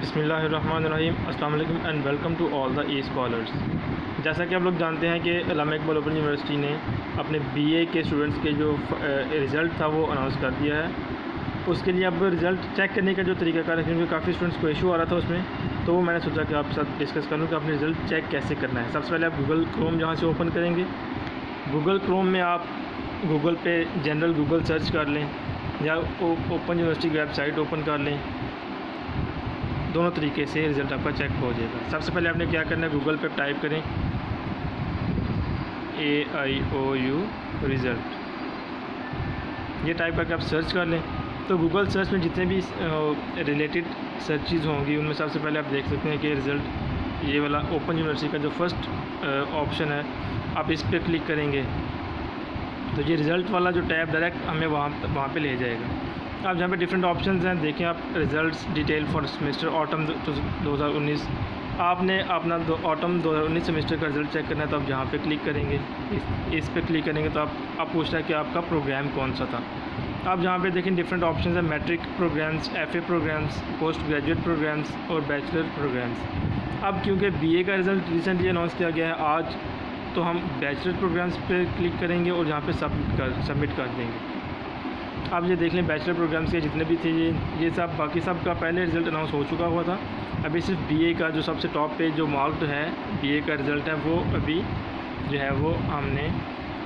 बसमीम अल्लाम and welcome to all the e scholars. जैसा कि आप लोग जानते हैं कि इलामा इकबाल ओपन यूनिवर्सिटी ने अपने बीए के स्टूडेंट्स के जो रिज़ल्ट था वो अनाउंस कर दिया है। उसके लिए अब रिज़ल्ट चेक करने का जो तरीका है, क्योंकि काफ़ी स्टूडेंट्स को इशू आ रहा था उसमें तो वो मैंने सोचा कि आपके साथ डिस्कस कर लूँ कि अपने रिज़ल्ट चेक कैसे करना है। सबसे पहले आप गूगल क्रोम जहाँ से ओपन करेंगे। गूगल क्रोम में आप गूगल पे जनरल गूगल सर्च कर लें, या ओपन यूनिवर्सिटी की वेबसाइट ओपन कर लें। दोनों तरीके से रिज़ल्ट आपका चेक हो जाएगा। सबसे पहले आपने क्या करना है? गूगल पे टाइप करें A I O U result. ये टाइप करके आप सर्च कर लें। तो गूगल सर्च में जितने भी रिलेटेड सर्चिज़ होंगी, उनमें सबसे पहले आप देख सकते हैं कि रिज़ल्ट, ये वाला ओपन यूनिवर्सिटी का जो फ़र्स्ट ऑप्शन है, आप इस पर क्लिक करेंगे। तो ये रिज़ल्ट वाला जो टैब डायरेक्ट हमें वहाँ वहाँ पे ले जाएगा। आप जहाँ पे डिफरेंट ऑप्शन हैं, देखें आप result detail for semester autumn दो हज़ार उन्नीस। आपने अपना ऑटम 2019 सेमेस्टर का रिज़ल्ट चेक करना है तो आप जहाँ पे क्लिक करेंगे, इस इस पे क्लिक करेंगे तो आप आप पूछ रहे हैं कि आपका प्रोग्राम कौन सा था। आप जहाँ पे देखें डिफरेंट ऑप्शन हैं matric programs FA programs post graduate programs और बैचलर प्रोग्राम्स अब क्योंकि बीए का रिज़ल्ट रिसेंटली अनाउंस किया गया है, आज तो हम बैचलर प्रोग्राम्स पे क्लिक करेंगे और यहाँ पे सबमिट कर सबमिट कर देंगे। आप ये देख लें बैचलर प्रोग्राम्स के जितने भी थे, ये ये सब, बाकी सब का पहले रिज़ल्ट अनाउंस हो चुका हुआ था। अभी सिर्फ़ बीए का जो सबसे टॉप पे जो मार्क्ड है बीए का रिज़ल्ट है, वो अभी जो है, वो हमने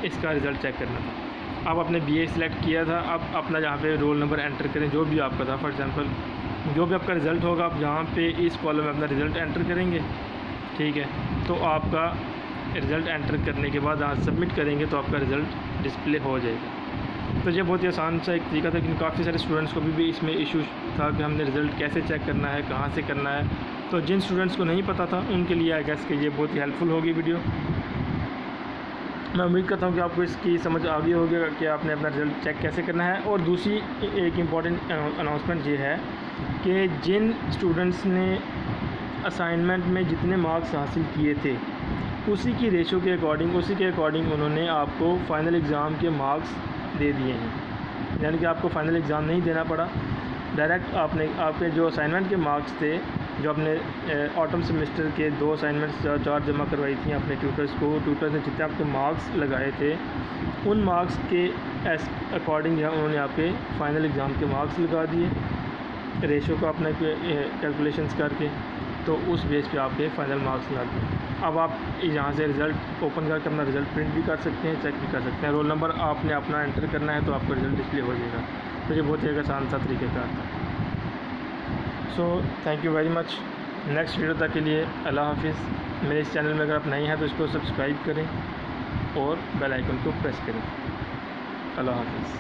इसका रिज़ल्ट चेक करना था। आप अपने बीए सिलेक्ट किया था, अब अपना जहाँ पे रोल नंबर एंटर करें, जो भी आपका था फॉर एग्ज़ाम्पल जो भी आपका रिज़ल्ट होगा, आप जहाँ पे इस कॉलम में अपना रिज़ल्ट एंटर करेंगे, ठीक है? तो आपका रिज़ल्ट एंटर करने के बाद आप सबमिट करेंगे तो आपका रिज़ल्ट डिस्प्ले हो जाएगा। तो ये बहुत ही आसान सा एक तरीका था लेकिन काफ़ी सारे स्टूडेंट्स को भी, भी इसमें इशू था कि हमने रिज़ल्ट कैसे चेक करना है कहाँ से करना है। तो जिन स्टूडेंट्स को नहीं पता था उनके लिए आई गैस कि ये बहुत ही हेल्पफुल होगी वीडियो मैं उम्मीद करता हूँ कि आपको इसकी समझ आ गई होगी कि आपने अपना रिज़ल्ट चेक कैसे करना है। और दूसरी एक इंपॉर्टेंट अनाउंसमेंट ये है कि जिन स्टूडेंट्स ने असाइनमेंट में जितने मार्क्स हासिल किए थे उसी की रेशो के अकॉर्डिंग उसी के अकॉर्डिंग उन्होंने आपको फ़ाइनल एग्ज़ाम के मार्क्स दे दिए हैं। यानी कि आपको फाइनल एग्ज़ाम नहीं देना पड़ा। डायरेक्ट आपने, आपके जो असाइनमेंट के मार्क्स थे, जो आपने ऑटम सेमेस्टर के दो असाइनमेंट्स चार जमा करवाई थी अपने ट्यूटर्स को ट्यूटर्स ने जितने आपके मार्क्स लगाए थे, उन मार्क्स के एस अकॉर्डिंग जो उन्होंने आपके फ़ाइनल एग्ज़ाम के मार्क्स लगा दिए। रेशो को अपने कैलकुलेशंस करके। तो उस बेस पे आपके फ़ाइनल मार्क्स लग अब आप यहाँ से रिज़ल्ट ओपन करके अपना रिज़ल्ट प्रिंट भी कर सकते हैं, चेक भी कर सकते हैं। रोल नंबर आपने अपना एंटर करना है तो आपका रिज़ल्ट डिस्प्ले हो जाएगा। तो ये बहुत ही आसान सा तरीक़ेकार था। So thank you very much next video तक के लिए अल्लाह हाफिज़। मेरे इस चैनल में अगर आप नहीं हैं तो इसको सब्सक्राइब करें और बेल आइकन को प्रेस करें। अल्लाह हाफिज़।